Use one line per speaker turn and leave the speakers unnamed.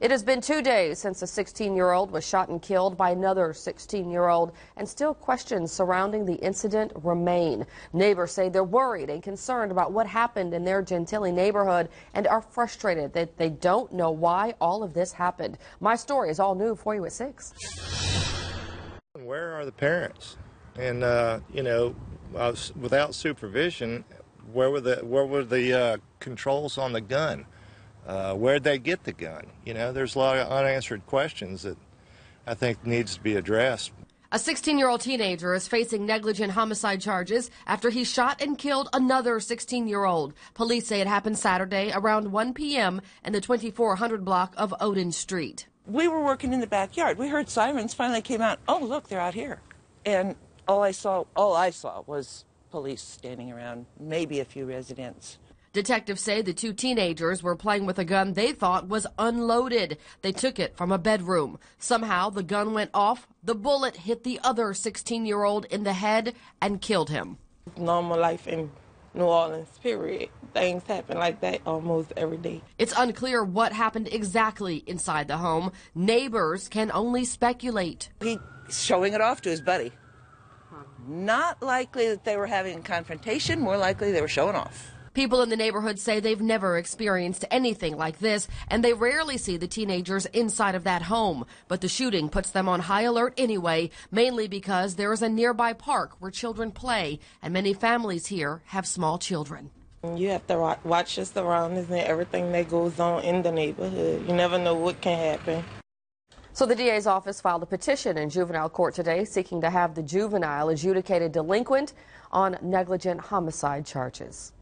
It has been two days since a 16 year old was shot and killed by another 16 year old, and still questions surrounding the incident remain. Neighbors say they're worried and concerned about what happened in their Gentilly neighborhood and are frustrated that they don't know why all of this happened. My story is all new for you at 6.
Where are the parents? And, uh, you know, without supervision, where were the, where were the uh, controls on the gun? Uh, where'd they get the gun? You know, there's a lot of unanswered questions that I think needs to be addressed.
A 16 year old teenager is facing negligent homicide charges after he shot and killed another 16 year old. Police say it happened Saturday around 1 p.m. in the 2400 block of Odin Street.
We were working in the backyard. We heard sirens, finally came out. Oh, look, they're out here. And all I saw, all I saw was police standing around, maybe a few residents.
Detectives say the two teenagers were playing with a gun they thought was unloaded. They took it from a bedroom. Somehow the gun went off. The bullet hit the other 16 year old in the head and killed him.
Normal life in New Orleans, period. Things happen like that almost every day.
It's unclear what happened exactly inside the home. Neighbors can only speculate.
He's showing it off to his buddy. Not likely that they were having a confrontation, more likely they were showing off.
People in the neighborhood say they've never experienced anything like this, and they rarely see the teenagers inside of that home. But the shooting puts them on high alert anyway, mainly because there is a nearby park where children play, and many families here have small children.
You have to watch your surroundings and everything that goes on in the neighborhood. You never know what can happen.
So the DA's office filed a petition in juvenile court today seeking to have the juvenile adjudicated delinquent on negligent homicide charges.